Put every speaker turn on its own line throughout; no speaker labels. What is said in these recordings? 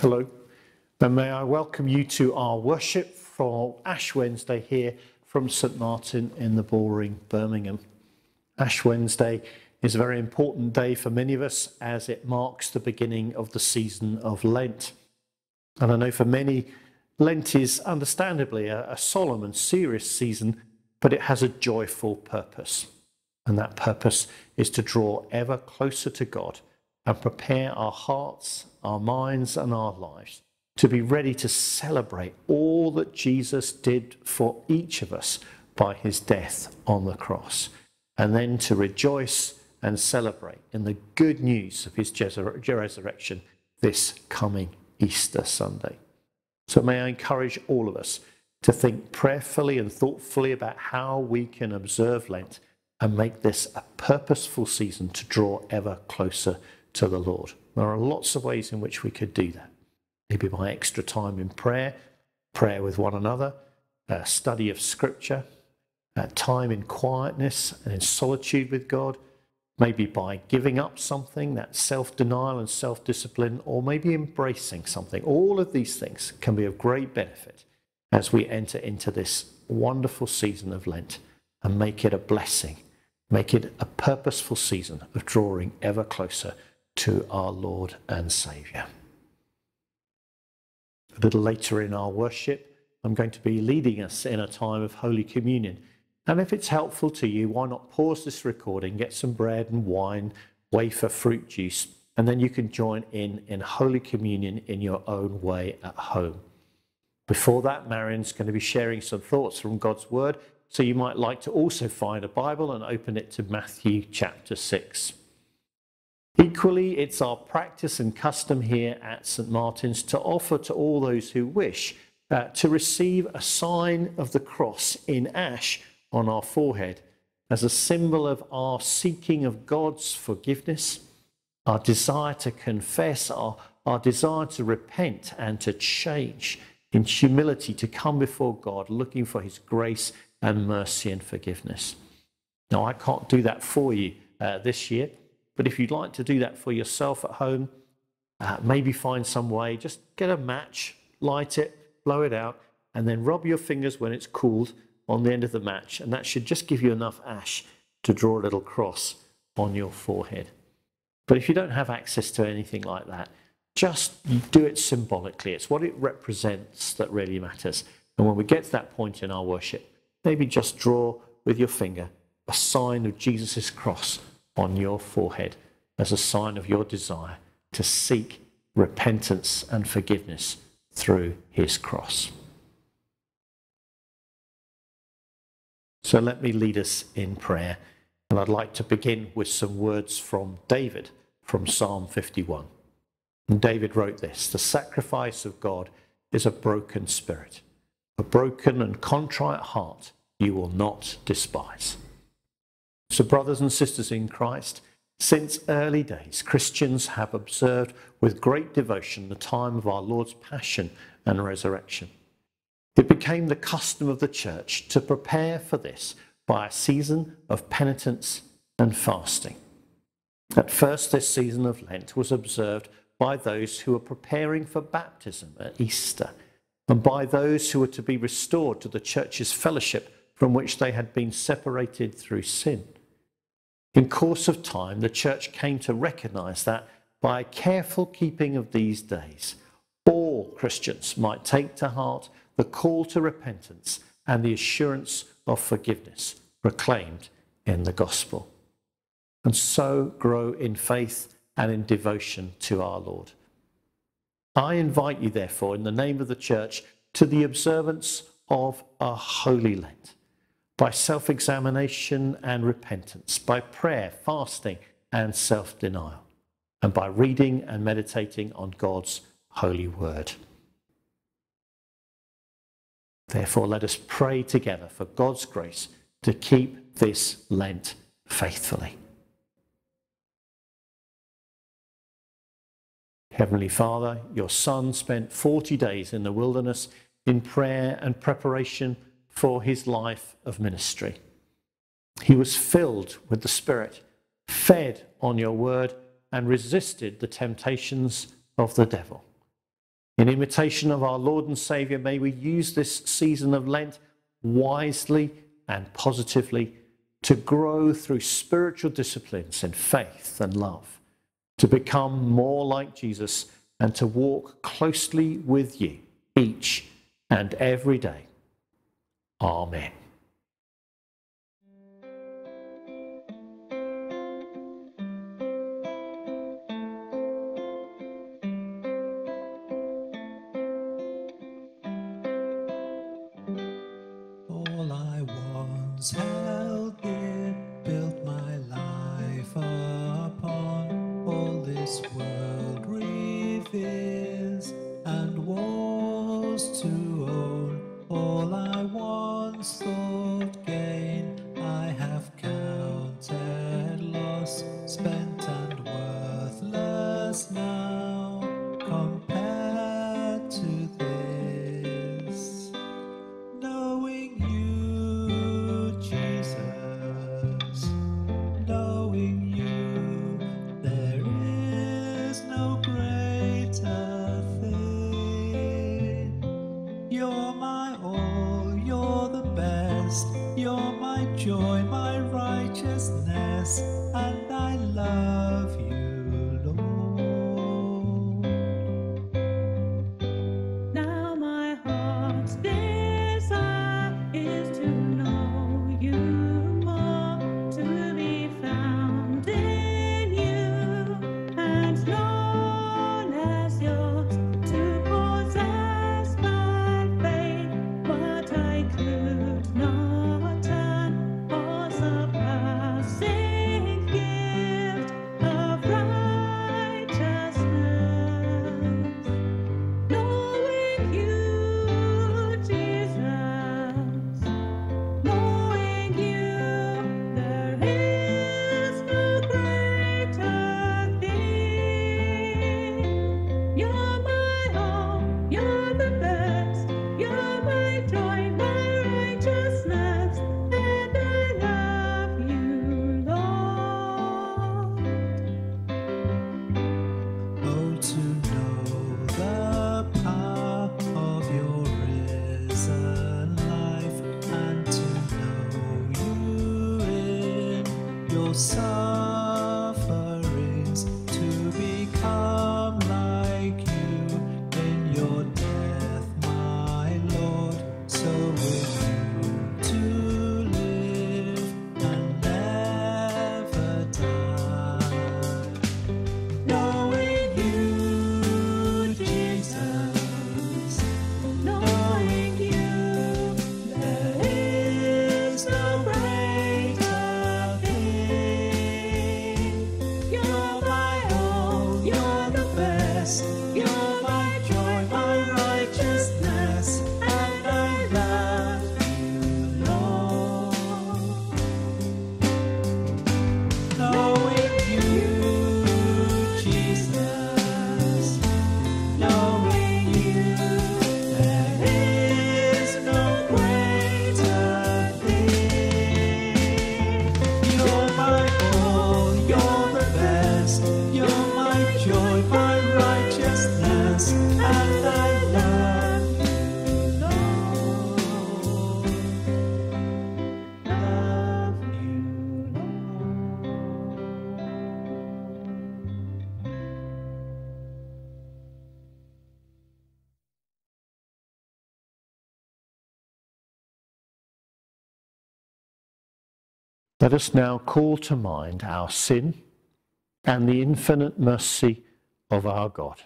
Hello, and may I welcome you to our worship for Ash Wednesday here from St Martin in the Bullring, Birmingham. Ash Wednesday is a very important day for many of us as it marks the beginning of the season of Lent. And I know for many, Lent is understandably a, a solemn and serious season, but it has a joyful purpose. And that purpose is to draw ever closer to God and prepare our hearts, our minds, and our lives to be ready to celebrate all that Jesus did for each of us by his death on the cross, and then to rejoice and celebrate in the good news of his resurrection this coming Easter Sunday. So may I encourage all of us to think prayerfully and thoughtfully about how we can observe Lent and make this a purposeful season to draw ever closer to the Lord. There are lots of ways in which we could do that. Maybe by extra time in prayer, prayer with one another, study of scripture, time in quietness and in solitude with God, maybe by giving up something, that self denial and self discipline, or maybe embracing something. All of these things can be of great benefit as we enter into this wonderful season of Lent and make it a blessing, make it a purposeful season of drawing ever closer to our Lord and Saviour. A little later in our worship, I'm going to be leading us in a time of Holy Communion. And if it's helpful to you, why not pause this recording, get some bread and wine, wafer, fruit juice, and then you can join in in Holy Communion in your own way at home. Before that, Marion's going to be sharing some thoughts from God's Word, so you might like to also find a Bible and open it to Matthew chapter 6. Equally, it's our practice and custom here at St. Martin's to offer to all those who wish uh, to receive a sign of the cross in ash on our forehead as a symbol of our seeking of God's forgiveness, our desire to confess, our, our desire to repent and to change in humility to come before God looking for his grace and mercy and forgiveness. Now, I can't do that for you uh, this year. But if you'd like to do that for yourself at home, uh, maybe find some way, just get a match, light it, blow it out, and then rub your fingers when it's cooled on the end of the match. And that should just give you enough ash to draw a little cross on your forehead. But if you don't have access to anything like that, just do it symbolically. It's what it represents that really matters. And when we get to that point in our worship, maybe just draw with your finger a sign of Jesus' cross on your forehead as a sign of your desire to seek repentance and forgiveness through his cross. So let me lead us in prayer. And I'd like to begin with some words from David from Psalm 51. And David wrote this The sacrifice of God is a broken spirit, a broken and contrite heart you will not despise. So, brothers and sisters in Christ, since early days, Christians have observed with great devotion the time of our Lord's passion and resurrection. It became the custom of the church to prepare for this by a season of penitence and fasting. At first, this season of Lent was observed by those who were preparing for baptism at Easter and by those who were to be restored to the church's fellowship from which they had been separated through sin. In course of time, the church came to recognize that by careful keeping of these days, all Christians might take to heart the call to repentance and the assurance of forgiveness proclaimed in the gospel. And so grow in faith and in devotion to our Lord. I invite you, therefore, in the name of the church, to the observance of a holy Lent by self examination and repentance, by prayer, fasting, and self denial, and by reading and meditating on God's holy word. Therefore, let us pray together for God's grace to keep this Lent faithfully. Heavenly Father, your Son spent 40 days in the wilderness in prayer and preparation for his life of ministry. He was filled with the Spirit, fed on your word, and resisted the temptations of the devil.
In imitation of our Lord and Saviour, may we use this season of Lent wisely and positively to grow through spiritual disciplines in faith and love, to become more like Jesus and to walk closely with you each and every day. Amen. Let us now call to mind our sin and the infinite mercy of our God.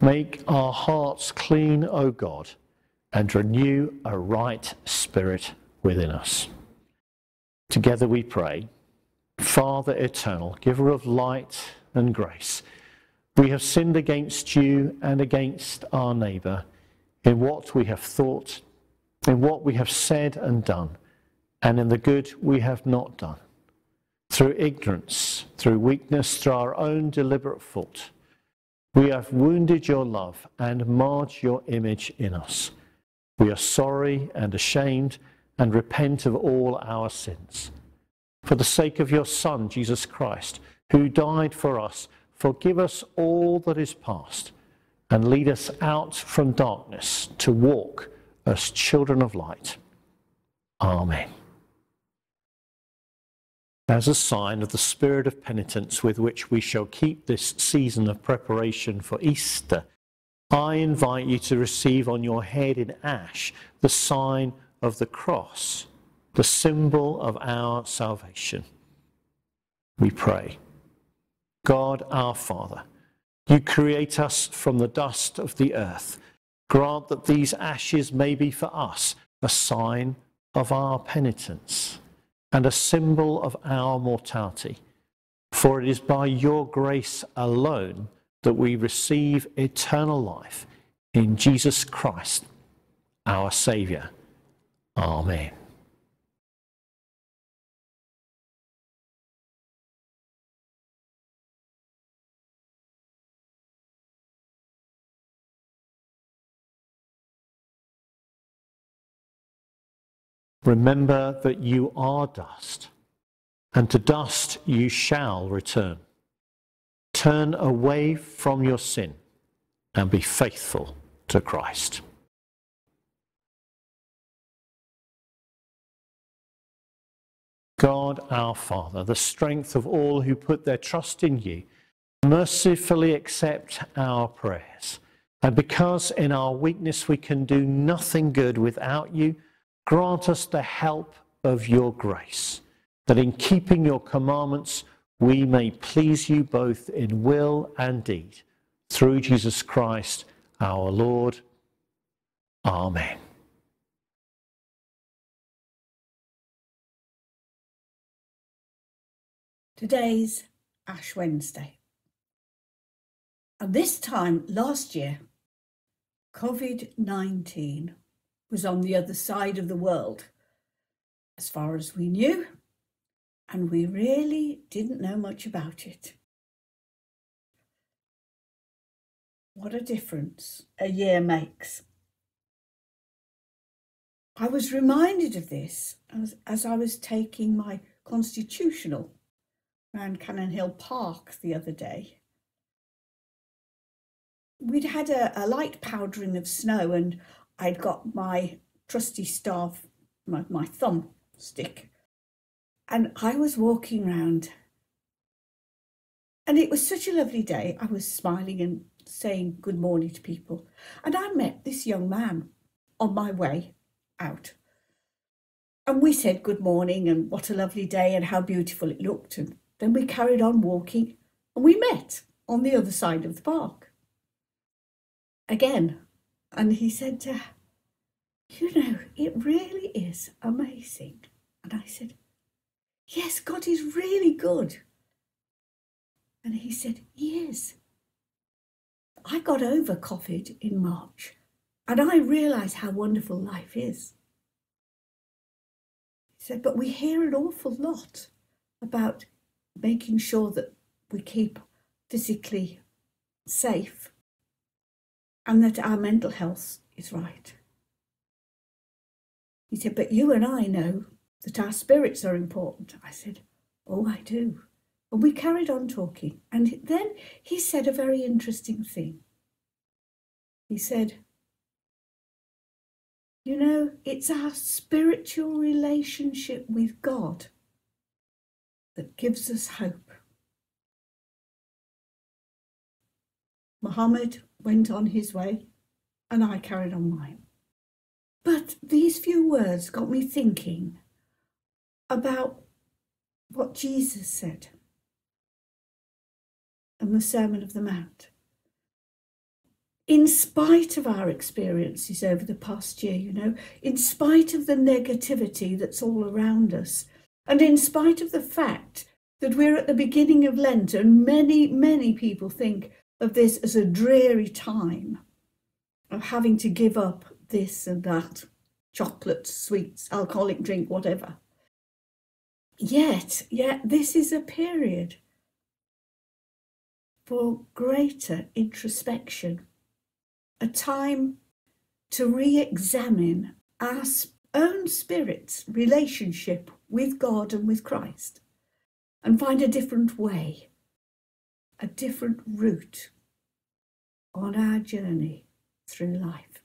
Make our hearts clean, O God, and renew a right spirit within us. Together we pray, Father eternal, giver of light and grace, we have sinned against you and against our neighbour in what we have thought, in what we have said and done, and in the good we have not done. Through ignorance, through weakness, through our own deliberate fault, we have wounded your love and marred your image in us. We are sorry and ashamed
and repent of all our sins. For the sake of your Son, Jesus Christ, who died for us, forgive us all that is past and lead us out from darkness to walk as children of light. Amen. As a sign of the spirit of penitence with which we shall keep this season of preparation for Easter, I invite you to receive on your head in ash the sign of the cross, the symbol of our salvation. We pray. God our Father, you create us from the dust of the earth. Grant that these ashes may be for us a sign of our penitence and a symbol of our mortality. For it is by your grace alone that we receive eternal life in Jesus Christ, our Saviour. Amen. Remember that you are dust, and to dust you shall return. Turn away from your sin and be faithful to Christ. God our Father, the strength of all who put their trust in you, mercifully accept our prayers. And because in our weakness we can do nothing good without you, grant us the help of your grace, that in keeping your commandments we may please you both in will and deed. Through Jesus Christ our Lord. Amen.
Today's Ash Wednesday. And this time last year, COVID 19 was on the other side of the world, as far as we knew, and we really didn't know much about it. What a difference a year makes. I was reminded of this as, as I was taking my constitutional around Cannon Hill Park the other day. We'd had a, a light powdering of snow, and I'd got my trusty staff, my, my thumb stick, and I was walking round. And it was such a lovely day. I was smiling and saying good morning to people. And I met this young man on my way out. And we said good morning and what a lovely day and how beautiful it looked. And then we carried on walking and we met on the other side of the park. Again, and he said, uh, You know, it really is amazing. And I said, Yes, God is really good. And he said, He is. I got over COVID in March and I realised how wonderful life is. He said, But we hear an awful lot about making sure that we keep physically safe and that our mental health is right. He said, But you and I know that our spirits are important. I said, Oh, I do. And we carried on talking. And then he said a very interesting thing. He said, You know, it's our spiritual relationship with God that gives us hope. Muhammad went on his way, and I carried on mine. But these few words got me thinking about what Jesus said in the Sermon of the Mount. In spite of our experiences over the past year, you know, in spite of the negativity that's all around us, and in spite of the fact that we're at the beginning of Lent and many, many people think of this as a dreary time of having to give up this and that chocolate, sweets, alcoholic drink, whatever. Yet, yet, this is a period for greater introspection, a time to re examine our, own spirit's relationship with God and with Christ and find a different way, a different route on our journey through life.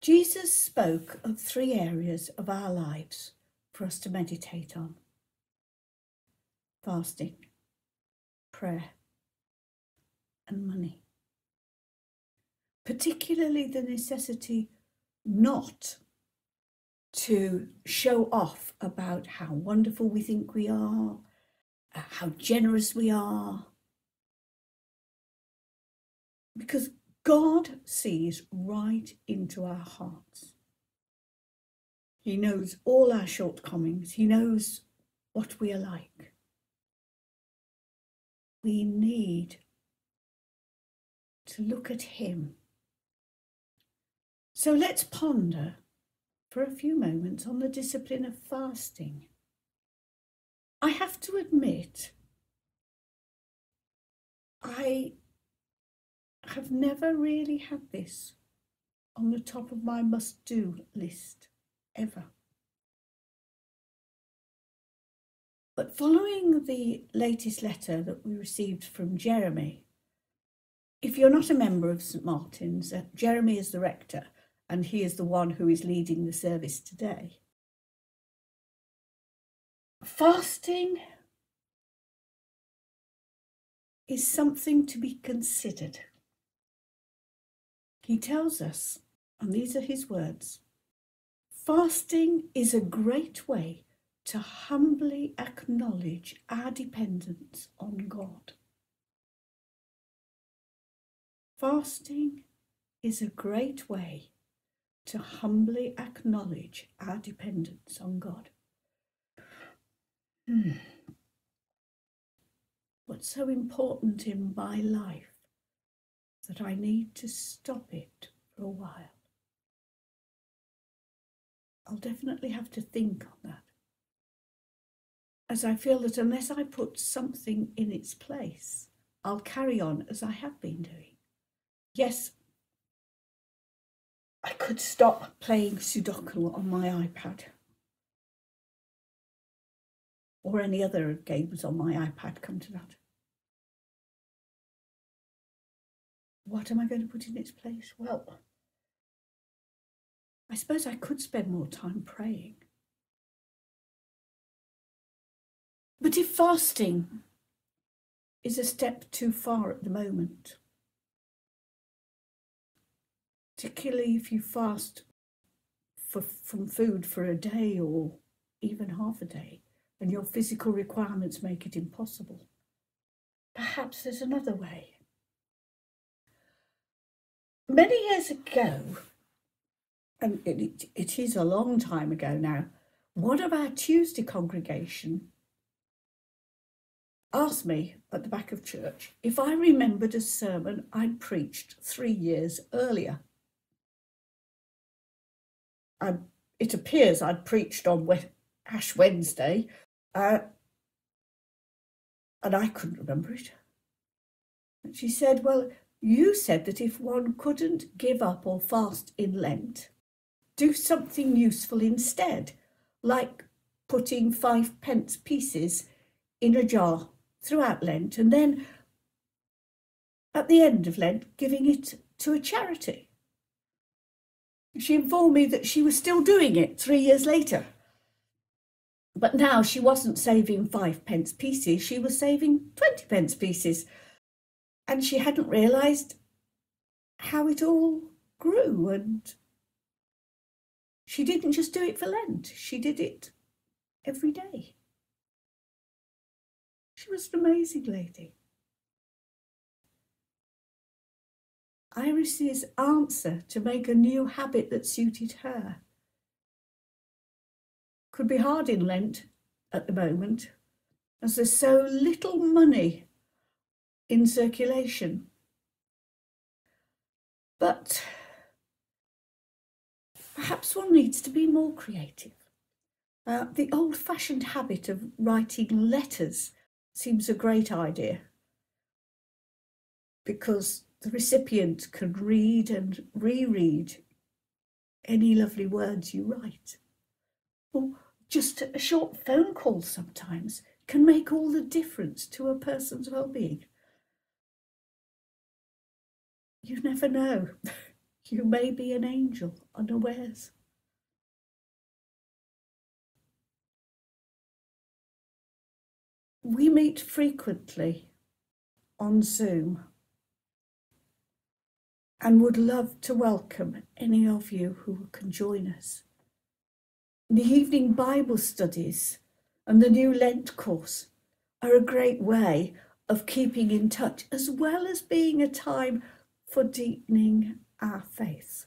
Jesus spoke of three areas of our lives for us to meditate on fasting, prayer, and money. Particularly the necessity not to show off about how wonderful we think we are, how generous we are. Because God sees right into our hearts. He knows all our shortcomings. He knows what we are like. We need to look at Him. So let's ponder for a few moments on the discipline of fasting. I have to admit, I have never really had this on the top of my must do list ever. But following the latest letter that we received from Jeremy, if you're not a member of St Martin's, uh, Jeremy is the rector and he is the one who is leading the service today. Fasting is something to be considered. He tells us, and these are his words fasting is a great way to humbly acknowledge our dependence on God. Fasting is a great way to humbly acknowledge our dependence on God. Hmm. What's so important in my life that I need to stop it for a while. I'll definitely have to think on that. As I feel that unless I put something in its place, I'll carry on as I have been doing. Yes, I could stop playing Sudoku on my iPad or any other games on my iPad, come to that. What am I going to put in its place? Well, I suppose I could spend more time praying. But if fasting is a step too far at the moment, particularly if you fast for, from food for a day or even half a day, and your physical requirements make it impossible, perhaps there's another way many years ago, and it, it is a long time ago now, one of our Tuesday congregation asked me at the back of church if I remembered a sermon I'd preached three years earlier. I, it appears I'd preached on Ash Wednesday, uh, and I couldn't remember it. And she said, Well, you said that if one couldn't give up or fast in Lent, do something useful instead, like putting five pence pieces in a jar throughout Lent and then at the end of Lent giving it to a charity. She informed me that she was still doing it three years later. But now she wasn't saving five pence pieces, she was saving 20 pence pieces and she hadn't realised how it all grew. And she didn't just do it for Lent, she did it every day. She was an amazing lady. Iris's answer to make a new habit that suited her could be hard in Lent at the moment, as there's so little money in circulation. But perhaps one needs to be more creative. Uh, the old fashioned habit of writing letters seems a great idea because the recipient can read and reread any lovely words you write. Or just a short phone call sometimes can make all the difference to a person's well-being. You never know. You may be an angel unawares. We meet frequently on Zoom and would love to welcome any of you who can join us. The evening Bible studies and the new Lent course are a great way of keeping in touch, as well as being a time for deepening our faith.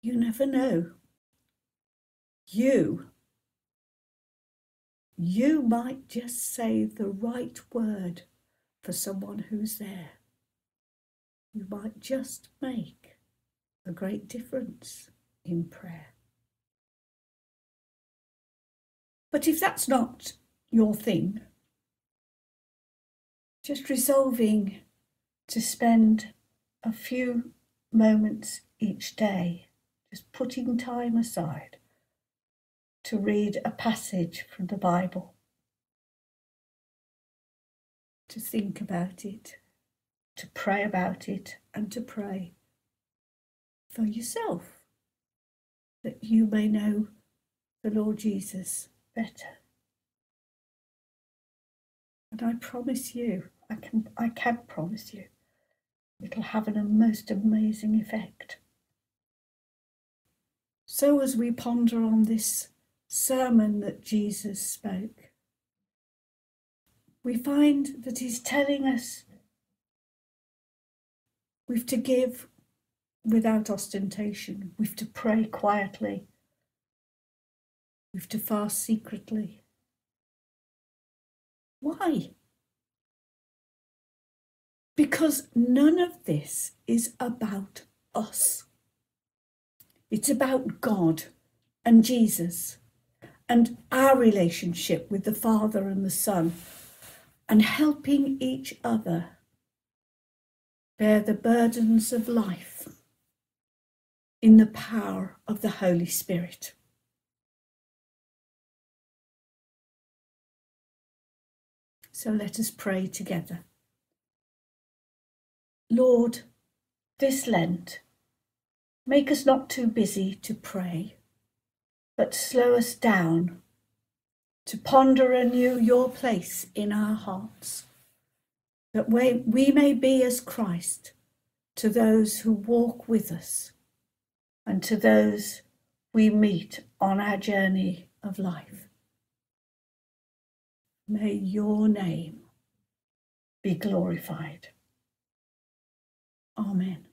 You never know. You, you might just say the right word for someone who's there. You might just make a great difference in prayer. But if that's not your thing, just resolving to spend a few moments each day, just putting time aside to read a passage from the Bible, to think about it, to pray about it, and to pray for yourself that you may know the Lord Jesus better. And I promise you, I can, I can promise you, it'll have a most amazing effect. So, as we ponder on this sermon that Jesus spoke, we find that he's telling us we've to give without ostentation, we've to pray quietly, we've to fast secretly. Why? because none of this is about us. It's about God and Jesus and our relationship with the Father and the Son and helping each other bear the burdens of life in the power of the Holy Spirit. So let us pray together. Lord, this Lent, make us not too busy to pray, but slow us down to ponder anew your place in our hearts, that we, we may be as Christ to those who walk with us and to those we meet on our journey of life. May your name be glorified. Amen.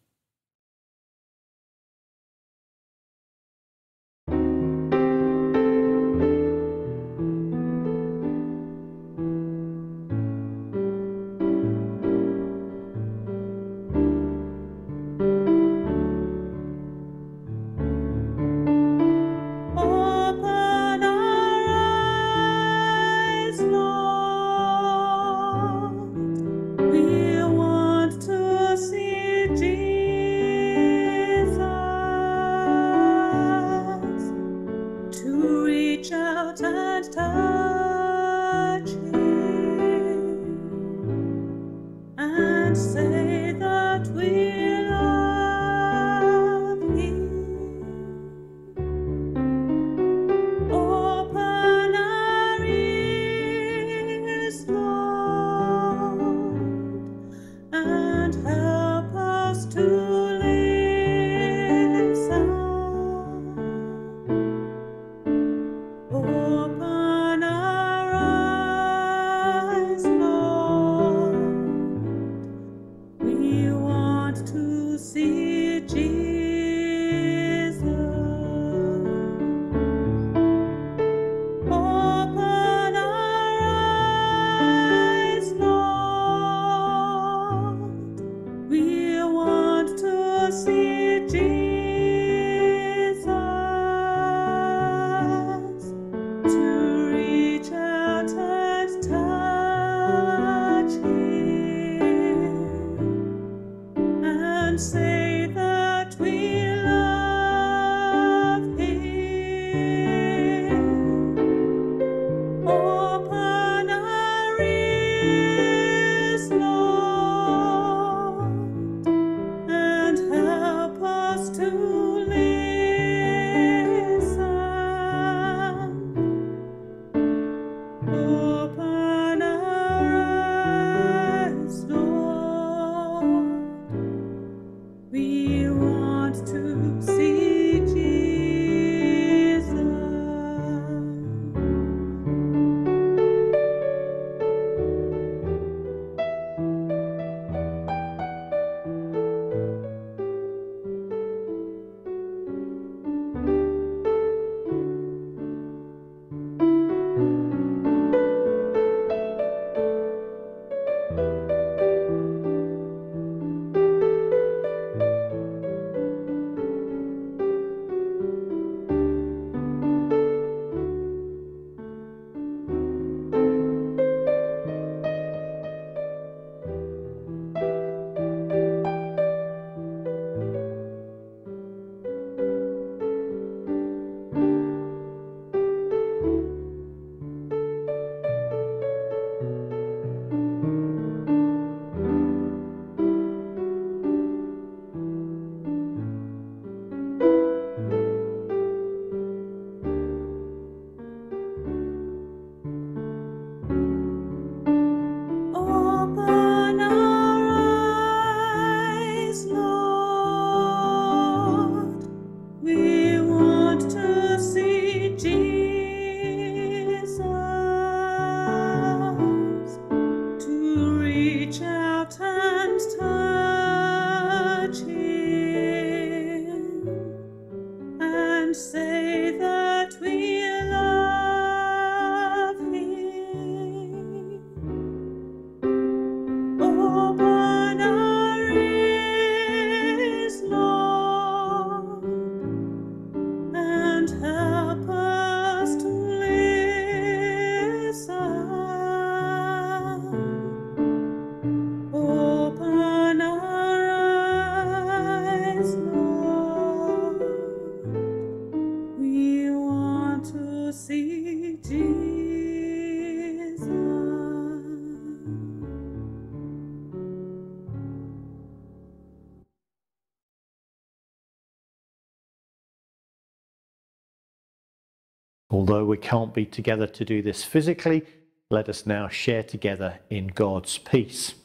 Although we can't be together to do this physically, let us now share together in God's peace.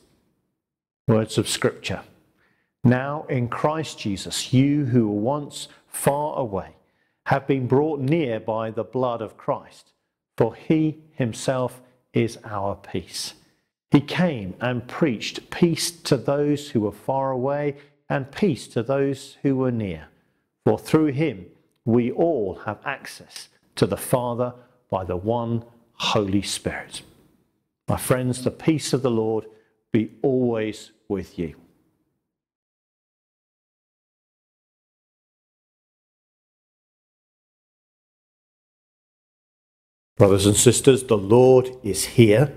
Words of Scripture. Now in Christ Jesus, you who were once far away have been brought near by the blood of Christ, for he himself is our peace. He came and preached peace to those who were far away and peace to those who were near. For through him we all have access to the Father by the one Holy Spirit. My friends, the peace of the Lord be always with you. Brothers and sisters, the Lord is here.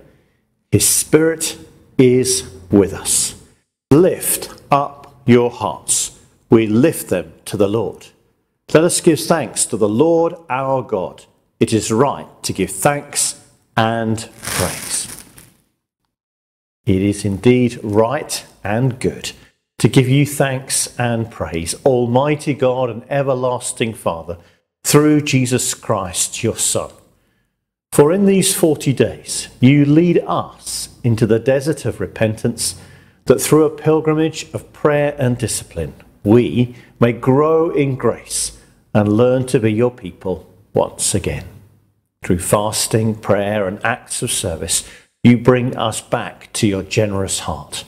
His Spirit is with us. Lift up your hearts. We lift them to the Lord. Let us give thanks to the Lord our God. It is right to give thanks and praise. It is indeed right and good to give you thanks and praise, Almighty God and everlasting Father, through Jesus Christ, your Son. For in these 40 days you lead us into the desert of repentance, that through a pilgrimage of prayer and discipline, we may grow in grace and learn to be your people once again. Through fasting, prayer, and acts of service, you bring us back to your generous heart.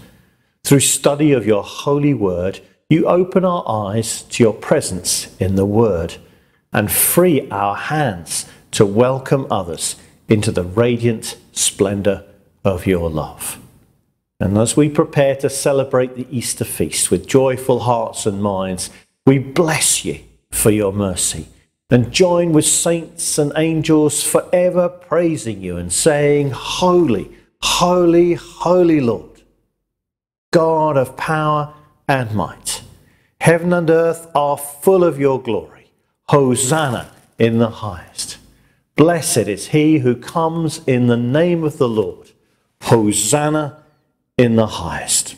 Through study of your holy word, you open our eyes to your presence in the word and free our hands to welcome others into the radiant splendor of your love. And as we prepare to celebrate the Easter feast with joyful hearts and minds, we bless you for your mercy and join with saints and angels forever praising you and saying, Holy, holy, holy Lord, God of power and might. Heaven and earth are full of your glory. Hosanna in the highest. Blessed is he who comes in the name of the Lord. Hosanna in the highest.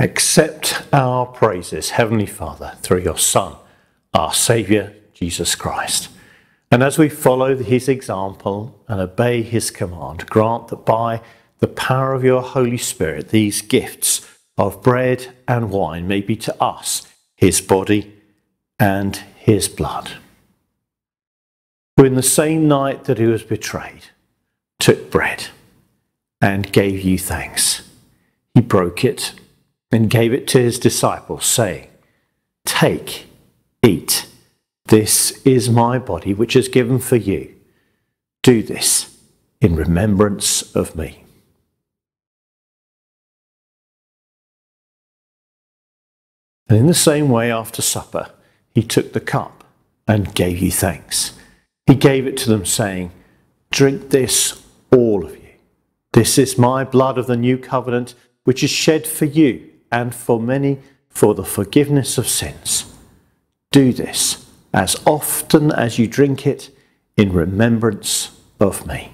Accept our praises, Heavenly Father, through your Son, our Saviour, Jesus Christ. And as we follow his example and obey his command, grant that by the power of your Holy Spirit, these gifts of bread and wine may be to us his body and his blood. Who in the same night that he was betrayed took bread and gave you thanks. He broke it and gave it to his disciples, saying, Take, eat. This is my body, which is given for you. Do this in remembrance of me. And in the same way, after supper, he took the cup and gave you thanks. He gave it to them, saying, Drink this, all of you. This is my blood of the new covenant, which is shed for you and for many for the forgiveness of sins. Do this as often as you drink it in remembrance of me.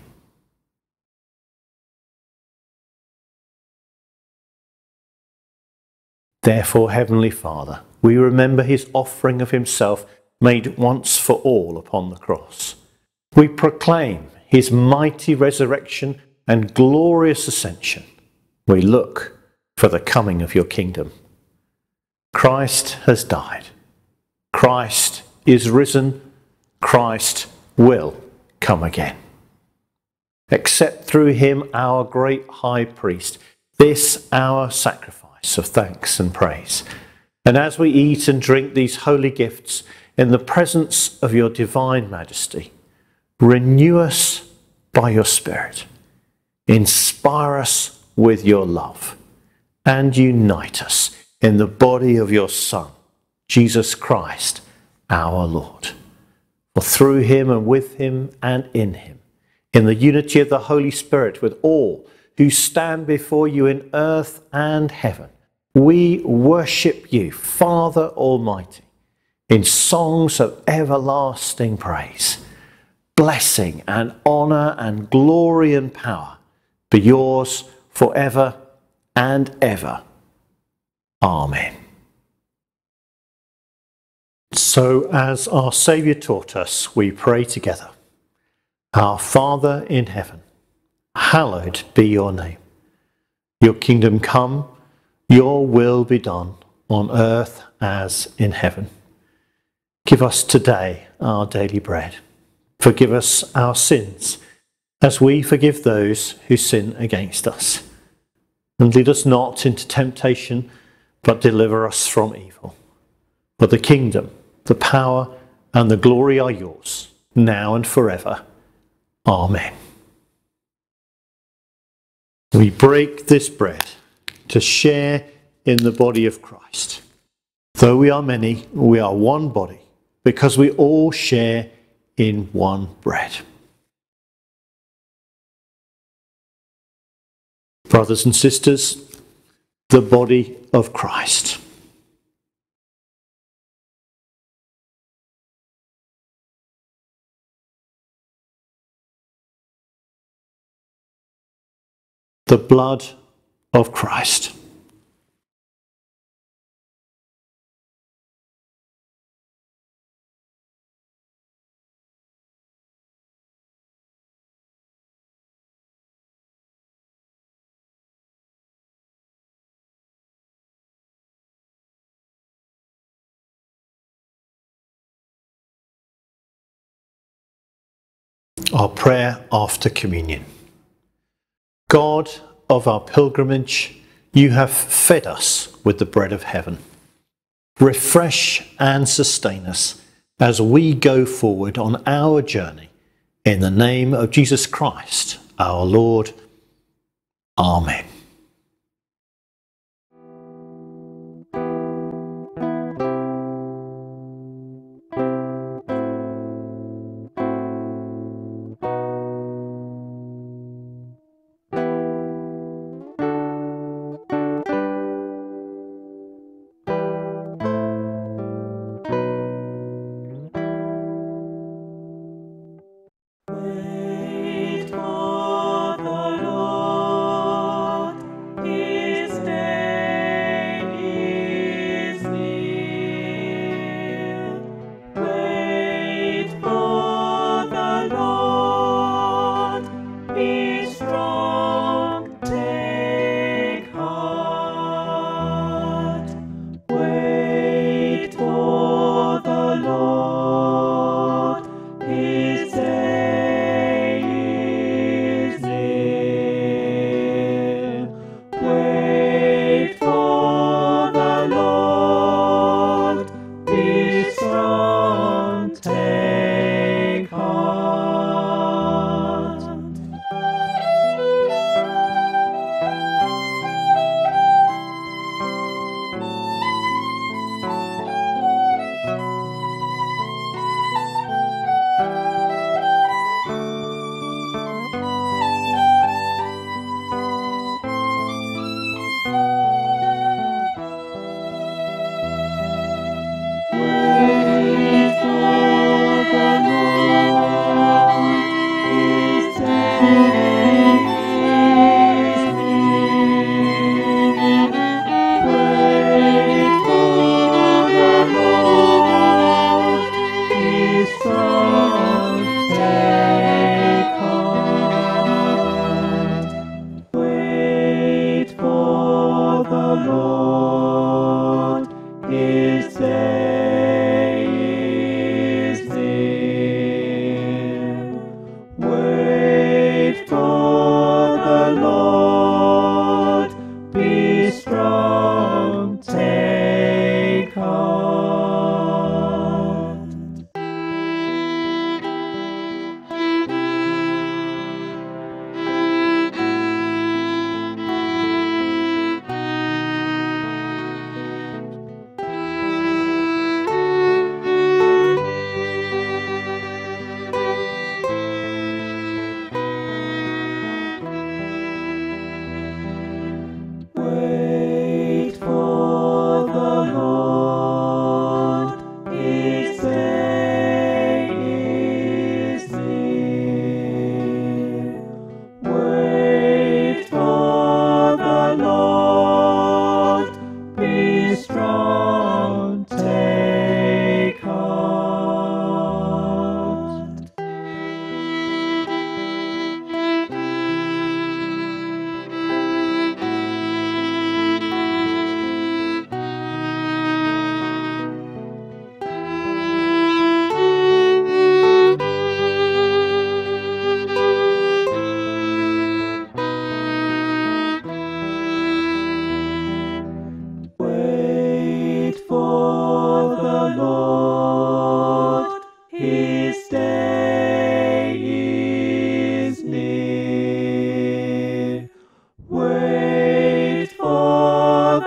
Therefore, Heavenly Father, we remember his offering of himself made once for all upon the cross. We proclaim his mighty resurrection and glorious ascension. We look for the coming of your kingdom. Christ has died. Christ is risen. Christ will come again. Accept through him our great high priest, this our sacrifice of thanks and praise. And as we eat and drink these holy gifts in the presence of your divine majesty, renew us by your Spirit, inspire us with your love, and unite us in the body of your Son, Jesus Christ, our Lord. For through him and with him and in him, in the unity of the Holy Spirit, with all who stand before you in earth and heaven, we worship you, Father Almighty, in songs of everlasting praise. Blessing and honor and glory and power be yours forever and ever. Amen. So, as our Saviour taught us, we pray together Our Father in heaven, hallowed be your name. Your kingdom come your will be done on earth as in heaven. Give us today our daily bread. Forgive us our sins as we forgive those who sin against us. And lead us not into temptation, but deliver us from evil. For the kingdom, the power, and the glory are yours, now and forever. Amen. We break this bread to share in the body of Christ. Though we are many, we are one body because we all share in one bread. Brothers and sisters, the body of Christ. The blood of Christ. Our prayer after communion. God of our pilgrimage, you have fed us with the bread of heaven. Refresh and sustain us as we go forward on our journey. In the name of Jesus Christ, our Lord. Amen.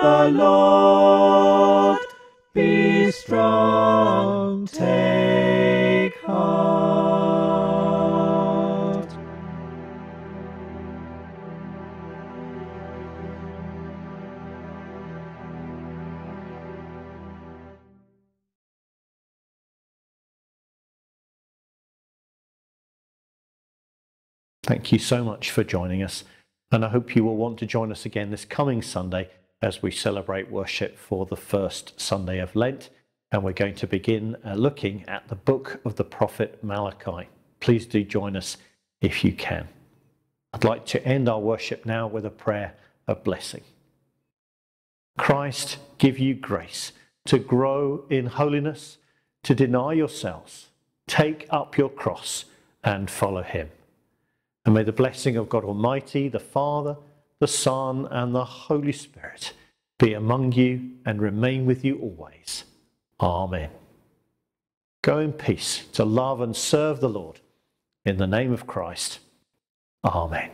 The Lord. Be strong, take heart. Thank you so much for joining us, and I hope you will want to join us again this coming Sunday as we celebrate worship for the first Sunday of Lent. And we're going to begin uh, looking at the book of the prophet Malachi. Please do join us if you can. I'd like to end our worship now with a prayer of blessing. Christ, give you grace to grow in holiness, to deny yourselves, take up your cross, and follow him. And may the blessing of God Almighty, the Father, the Son, and the Holy Spirit be among you and remain with you always. Amen. Go in peace to love and serve the Lord. In the name of Christ. Amen.